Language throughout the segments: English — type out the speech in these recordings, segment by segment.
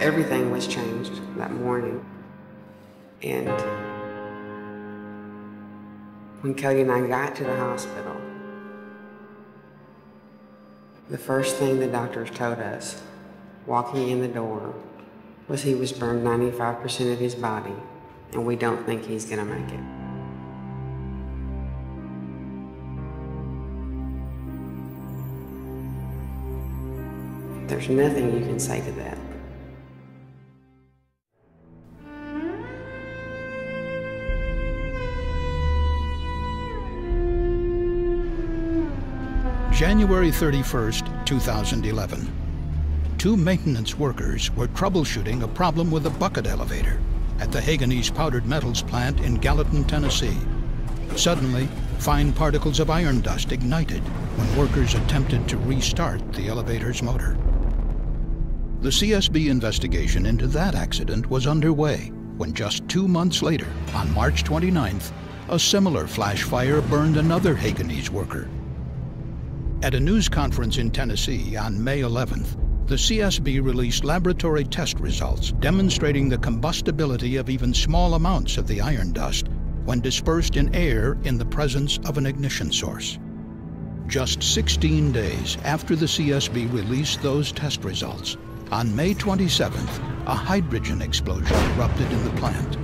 Everything was changed that morning. And when Cody and I got to the hospital, the first thing the doctors told us, walking in the door, was he was burned 95% of his body, and we don't think he's going to make it. There's nothing you can say to that. January 31st, 2011. Two maintenance workers were troubleshooting a problem with a bucket elevator at the Hoeganaes Powdered Metals plant in Gallatin, Tennessee. Suddenly, fine particles of iron dust ignited when workers attempted to restart the elevator's motor. The CSB investigation into that accident was underway when just two months later, on March 29th, a similar flash fire burned another Hoeganaes worker at a news conference in Tennessee on May 11th, the CSB released laboratory test results demonstrating the combustibility of even small amounts of the iron dust when dispersed in air in the presence of an ignition source. Just 16 days after the CSB released those test results, on May 27th, a hydrogen explosion erupted in the plant.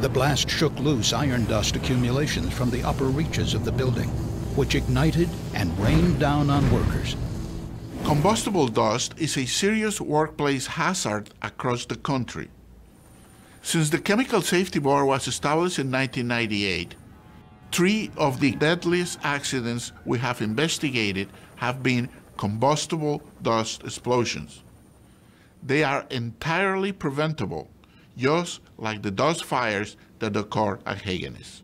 The blast shook loose iron dust accumulations from the upper reaches of the building which ignited and rained down on workers. Combustible dust is a serious workplace hazard across the country. Since the Chemical Safety Board was established in 1998, three of the deadliest accidents we have investigated have been combustible dust explosions. They are entirely preventable, just like the dust fires that occur at Hoeganaes.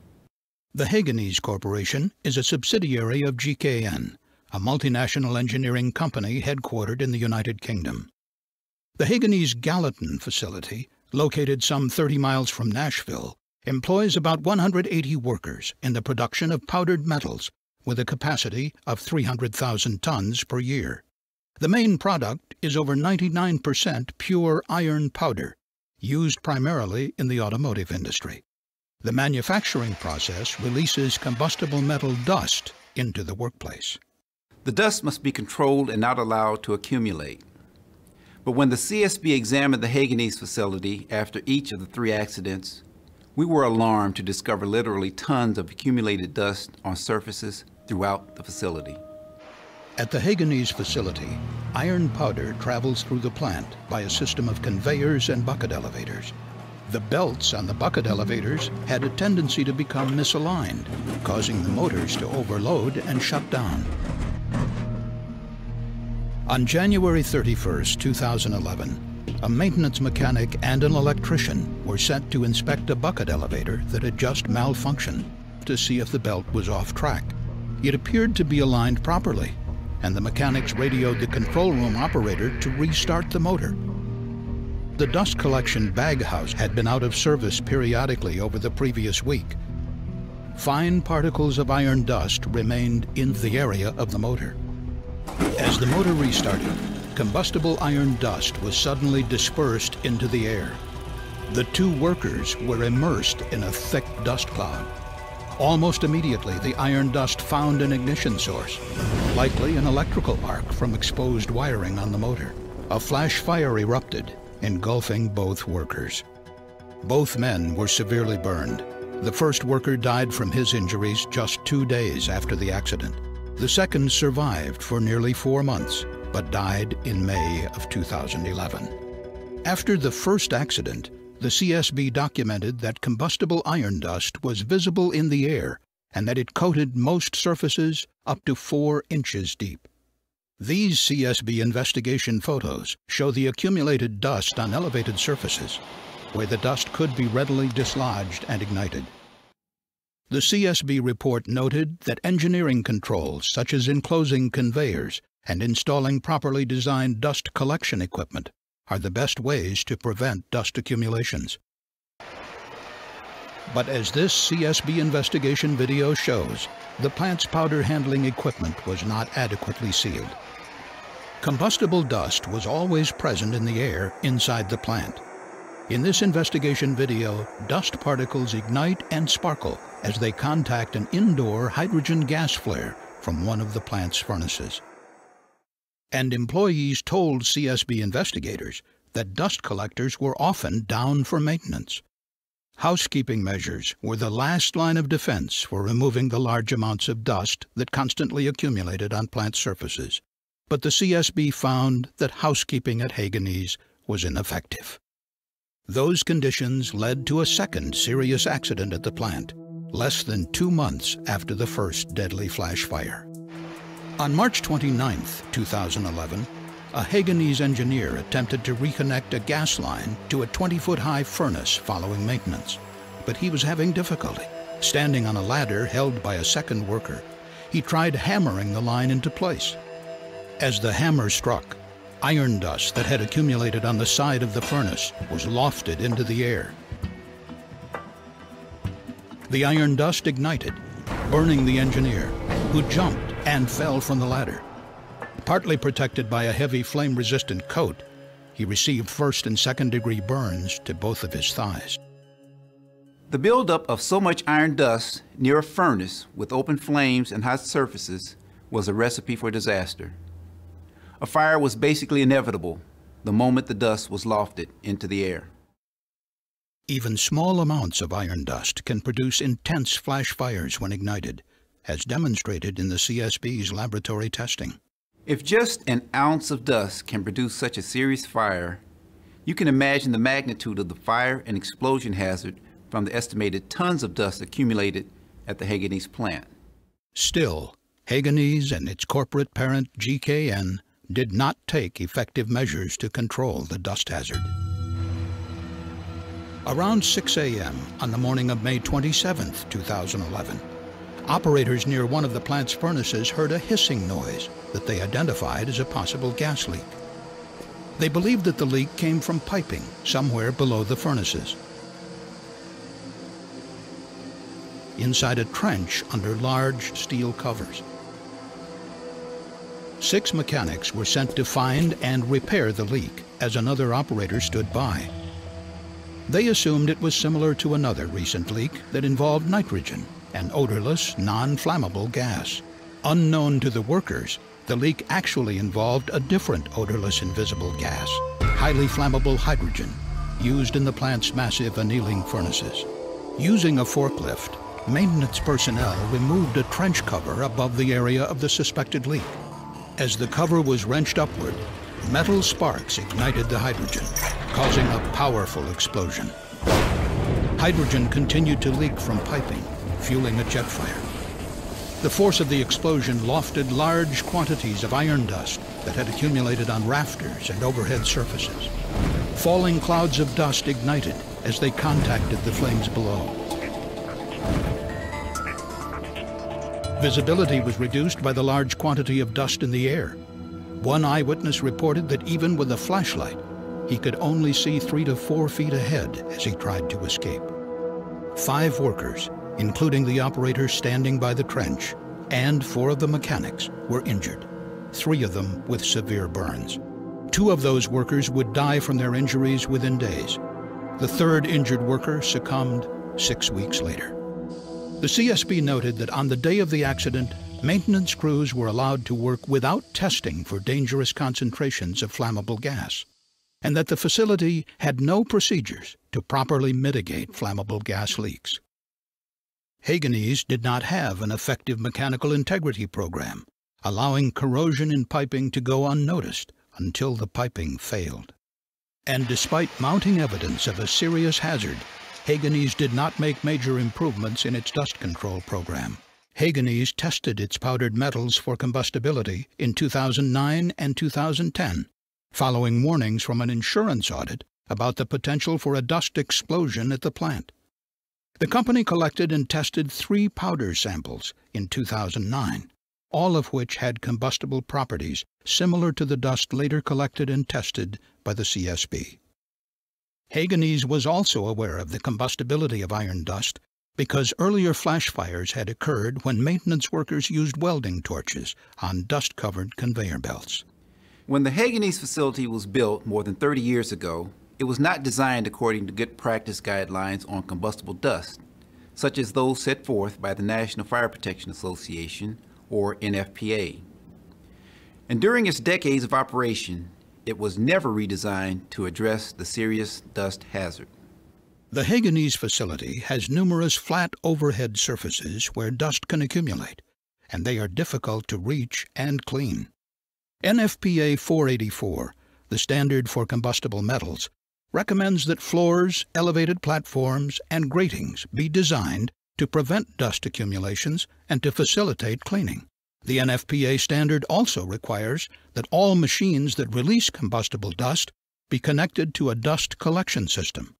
The Hoeganaes Corporation is a subsidiary of GKN, a multinational engineering company headquartered in the United Kingdom. The Hoeganaes Gallatin facility, located some 30 miles from Nashville, employs about 180 workers in the production of powdered metals with a capacity of 300,000 tons per year. The main product is over 99% pure iron powder, used primarily in the automotive industry. The manufacturing process releases combustible metal dust into the workplace. The dust must be controlled and not allowed to accumulate. But when the CSB examined the Hoeganaes facility after each of the three accidents, we were alarmed to discover literally tons of accumulated dust on surfaces throughout the facility. At the Hoeganaes facility, iron powder travels through the plant by a system of conveyors and bucket elevators. The belts on the bucket elevators had a tendency to become misaligned, causing the motors to overload and shut down. On January 31, 2011, a maintenance mechanic and an electrician were sent to inspect a bucket elevator that had just malfunctioned to see if the belt was off track. It appeared to be aligned properly, and the mechanics radioed the control room operator to restart the motor. The dust collection bag house had been out of service periodically over the previous week. Fine particles of iron dust remained in the area of the motor. As the motor restarted, combustible iron dust was suddenly dispersed into the air. The two workers were immersed in a thick dust cloud. Almost immediately, the iron dust found an ignition source, likely an electrical arc from exposed wiring on the motor. A flash fire erupted, engulfing both workers. Both men were severely burned. The first worker died from his injuries just two days after the accident. The second survived for nearly four months, but died in May of 2011. After the first accident, the CSB documented that combustible iron dust was visible in the air and that it coated most surfaces up to four inches deep. These CSB investigation photos show the accumulated dust on elevated surfaces, where the dust could be readily dislodged and ignited. The CSB report noted that engineering controls such as enclosing conveyors and installing properly designed dust collection equipment are the best ways to prevent dust accumulations. But as this CSB investigation video shows, the plant's powder handling equipment was not adequately sealed. Combustible dust was always present in the air inside the plant. In this investigation video, dust particles ignite and sparkle as they contact an indoor hydrogen gas flare from one of the plant's furnaces. And employees told CSB investigators that dust collectors were often down for maintenance. Housekeeping measures were the last line of defense for removing the large amounts of dust that constantly accumulated on plant surfaces. But the CSB found that housekeeping at Hoeganaes was ineffective. Those conditions led to a second serious accident at the plant, less than two months after the first deadly flash fire. On March 29, 2011, a Hoeganaes engineer attempted to reconnect a gas line to a 20-foot-high furnace following maintenance, but he was having difficulty. Standing on a ladder held by a second worker, he tried hammering the line into place. As the hammer struck, iron dust that had accumulated on the side of the furnace was lofted into the air. The iron dust ignited, burning the engineer, who jumped and fell from the ladder. Partly protected by a heavy flame-resistant coat, he received first and second degree burns to both of his thighs. The buildup of so much iron dust near a furnace with open flames and hot surfaces was a recipe for disaster. A fire was basically inevitable the moment the dust was lofted into the air. Even small amounts of iron dust can produce intense flash fires when ignited, as demonstrated in the CSB's laboratory testing. If just an ounce of dust can produce such a serious fire, you can imagine the magnitude of the fire and explosion hazard from the estimated tons of dust accumulated at the Hoeganaes plant. Still, Hoeganaes and its corporate parent GKN did not take effective measures to control the dust hazard. Around 6 a.m. on the morning of May 27, 2011, operators near one of the plant's furnaces heard a hissing noise that they identified as a possible gas leak. They believed that the leak came from piping somewhere below the furnaces. Inside a trench under large steel covers. Six mechanics were sent to find and repair the leak as another operator stood by. They assumed it was similar to another recent leak that involved nitrogen, an odorless, non-flammable gas. Unknown to the workers, the leak actually involved a different odorless invisible gas, highly flammable hydrogen, used in the plant's massive annealing furnaces. Using a forklift, maintenance personnel removed a trench cover above the area of the suspected leak. As the cover was wrenched upward, metal sparks ignited the hydrogen, causing a powerful explosion. Hydrogen continued to leak from piping, fueling a jet fire. The force of the explosion lofted large quantities of iron dust that had accumulated on rafters and overhead surfaces. Falling clouds of dust ignited as they contacted the flames below. Visibility was reduced by the large quantity of dust in the air. One eyewitness reported that even with a flashlight, he could only see three to four feet ahead as he tried to escape. Five workers, including the operator standing by the trench, and four of the mechanics were injured, three of them with severe burns. Two of those workers would die from their injuries within days. The third injured worker succumbed six weeks later. The CSB noted that on the day of the accident, maintenance crews were allowed to work without testing for dangerous concentrations of flammable gas, and that the facility had no procedures to properly mitigate flammable gas leaks. Hoeganaes did not have an effective mechanical integrity program, allowing corrosion in piping to go unnoticed until the piping failed. And despite mounting evidence of a serious hazard, Hoeganaes did not make major improvements in its dust control program. Hoeganaes tested its powdered metals for combustibility in 2009 and 2010, following warnings from an insurance audit about the potential for a dust explosion at the plant. The company collected and tested three powder samples in 2009, all of which had combustible properties similar to the dust later collected and tested by the CSB. Hoeganaes was also aware of the combustibility of iron dust because earlier flash fires had occurred when maintenance workers used welding torches on dust-covered conveyor belts. When the Hoeganaes facility was built more than 30 years ago, it was not designed according to good practice guidelines on combustible dust, such as those set forth by the National Fire Protection Association, or NFPA. And during its decades of operation, it was never redesigned to address the serious dust hazard. The Hoeganaes facility has numerous flat overhead surfaces where dust can accumulate, and they are difficult to reach and clean. NFPA 484, the standard for combustible metals, recommends that floors, elevated platforms, and gratings be designed to prevent dust accumulations and to facilitate cleaning. The NFPA standard also requires that all machines that release combustible dust be connected to a dust collection system.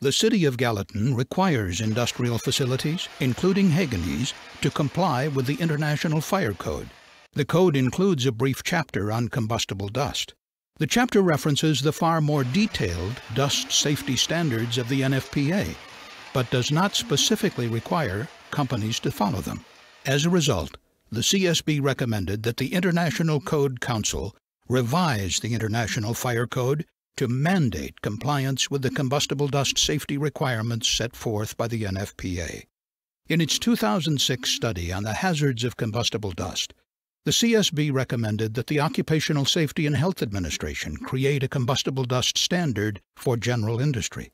The City of Gallatin requires industrial facilities, including Hoeganaes, to comply with the International Fire Code. The code includes a brief chapter on combustible dust. The chapter references the far more detailed dust safety standards of the NFPA, but does not specifically require companies to follow them. As a result, the CSB recommended that the International Code Council revise the International Fire Code to mandate compliance with the combustible dust safety requirements set forth by the NFPA. In its 2006 study on the hazards of combustible dust, the CSB recommended that the Occupational Safety and Health Administration create a combustible dust standard for general industry.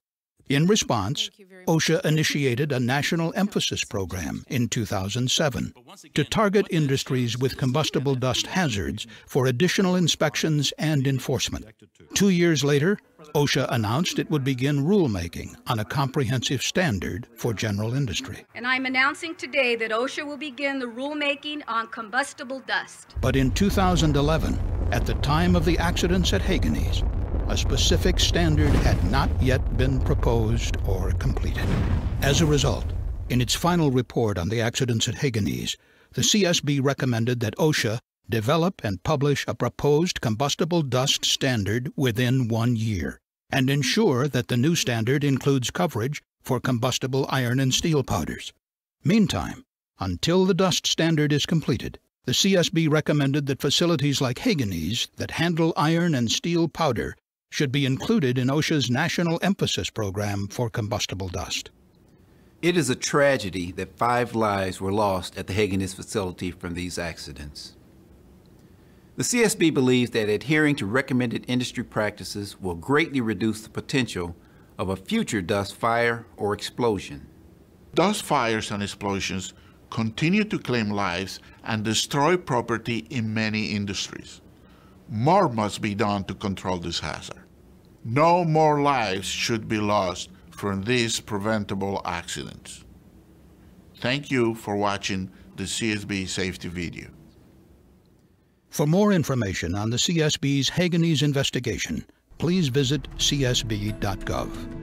In response, OSHA initiated a national emphasis program in 2007 to target industries with combustible dust hazards for additional inspections and enforcement. Two years later, OSHA announced it would begin rulemaking on a comprehensive standard for general industry. And I'm announcing today that OSHA will begin the rulemaking on combustible dust. But in 2011, at the time of the accidents at Hoeganaes, a specific standard had not yet been proposed or completed. As a result, in its final report on the accidents at Hoeganaes, the CSB recommended that OSHA develop and publish a proposed combustible dust standard within one year, and ensure that the new standard includes coverage for combustible iron and steel powders. Meantime, until the dust standard is completed, the CSB recommended that facilities like Hoeganaes that handle iron and steel powder should be included in OSHA's National Emphasis Program for combustible dust. It is a tragedy that five lives were lost at the Hoeganaes facility from these accidents. The CSB believes that adhering to recommended industry practices will greatly reduce the potential of a future dust fire or explosion. Dust fires and explosions continue to claim lives and destroy property in many industries. More must be done to control this hazard. No more lives should be lost from these preventable accidents. Thank you for watching the CSB safety video. For more information on the CSB's Hoeganaes investigation, please visit csb.gov.